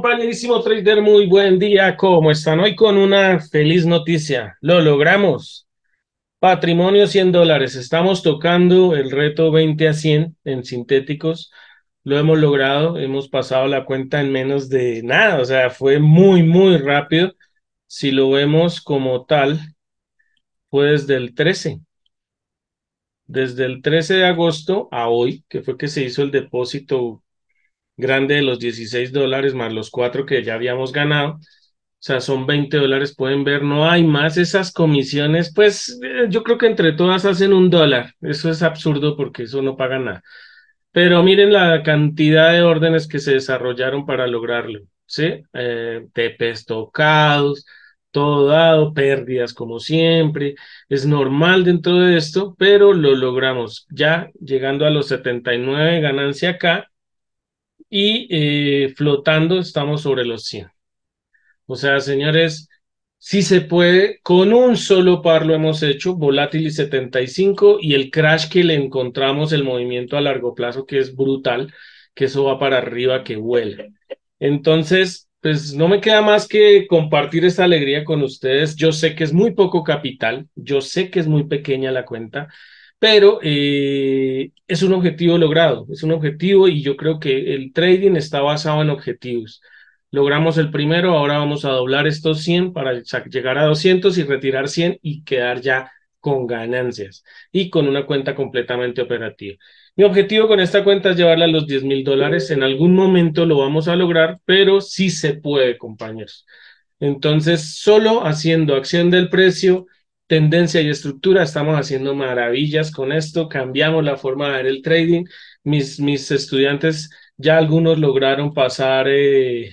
Compañerísimo trader, muy buen día. ¿Cómo están? Hoy con una feliz noticia. Lo logramos. Patrimonio 100 dólares. Estamos tocando el reto 20 a 100 en sintéticos. Lo hemos logrado. Hemos pasado la cuenta en menos de nada. O sea, fue muy, muy rápido. Si lo vemos como tal, fue desde el 13. Desde el 13 de agosto a hoy, que fue que se hizo el depósito grande de los 16 dólares más los cuatro que ya habíamos ganado. O sea, son 20 dólares, pueden ver, no hay más esas comisiones, pues eh, yo creo que entre todas hacen un dólar. Eso es absurdo porque eso no paga nada. Pero miren la cantidad de órdenes que se desarrollaron para lograrlo, ¿sí? Eh, TPs tocados, todo dado, pérdidas como siempre. Es normal dentro de esto, pero lo logramos. Ya llegando a los 79 ganancia acá, y eh, flotando estamos sobre los 100. O sea, señores, si se puede, con un solo par lo hemos hecho, volátil y 75 y el crash que le encontramos, el movimiento a largo plazo que es brutal, que eso va para arriba, que huele. Entonces, pues no me queda más que compartir esta alegría con ustedes. Yo sé que es muy poco capital, yo sé que es muy pequeña la cuenta, pero eh, es un objetivo logrado, es un objetivo y yo creo que el trading está basado en objetivos. Logramos el primero, ahora vamos a doblar estos 100 para llegar a 200 y retirar 100 y quedar ya con ganancias y con una cuenta completamente operativa. Mi objetivo con esta cuenta es llevarla a los 10 mil dólares. En algún momento lo vamos a lograr, pero sí se puede, compañeros. Entonces, solo haciendo acción del precio, tendencia y estructura, estamos haciendo maravillas con esto, cambiamos la forma de ver el trading. Mis, mis estudiantes, ya algunos lograron pasar eh,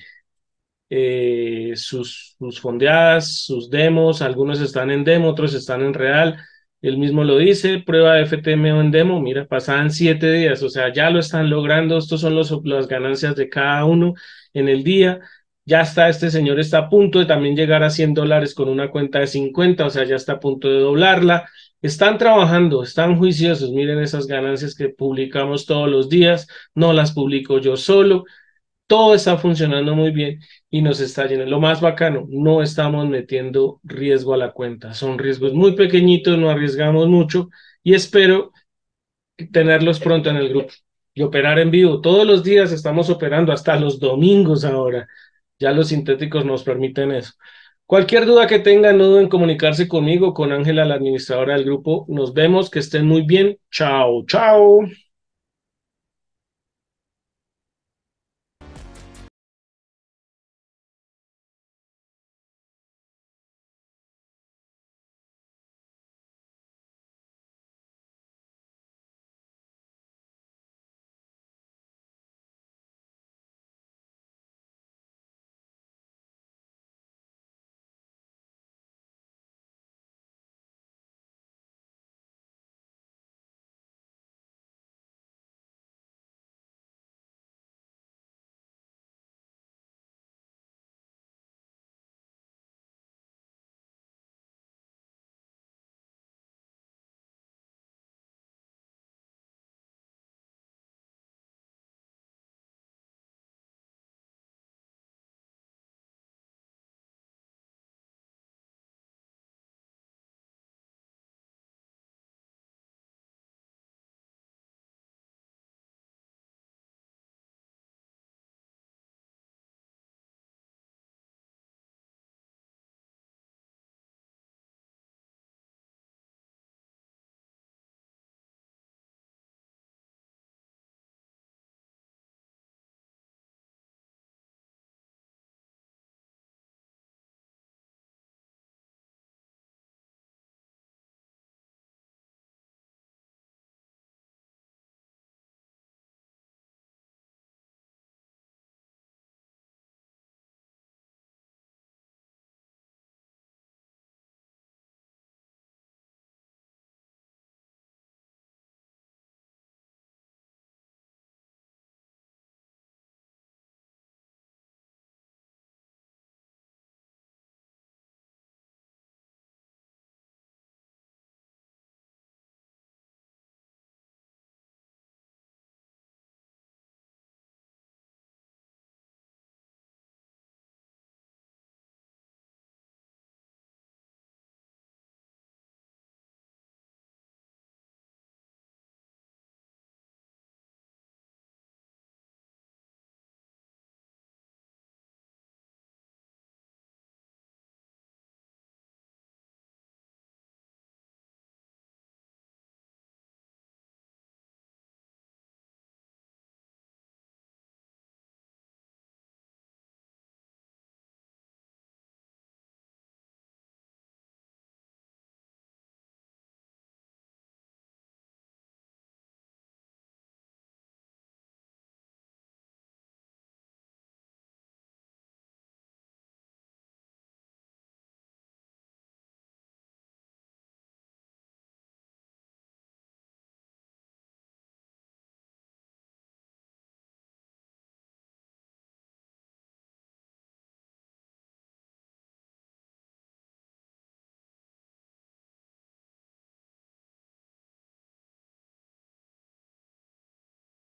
eh, sus, sus fondeadas, sus demos, algunos están en demo, otros están en real. Él mismo lo dice, prueba de FTMO en demo, mira, pasaban siete días, o sea, ya lo están logrando, estos son los, las ganancias de cada uno en el día ya está, este señor está a punto de también llegar a 100 dólares con una cuenta de 50, o sea, ya está a punto de doblarla. Están trabajando, están juiciosos, miren esas ganancias que publicamos todos los días, no las publico yo solo, todo está funcionando muy bien y nos está llenando. Lo más bacano, no estamos metiendo riesgo a la cuenta, son riesgos muy pequeñitos, no arriesgamos mucho y espero tenerlos pronto en el grupo y operar en vivo. Todos los días estamos operando, hasta los domingos ahora. Ya los sintéticos nos permiten eso. Cualquier duda que tengan, no duden en comunicarse conmigo, con Ángela, la administradora del grupo. Nos vemos, que estén muy bien. Chao, chao.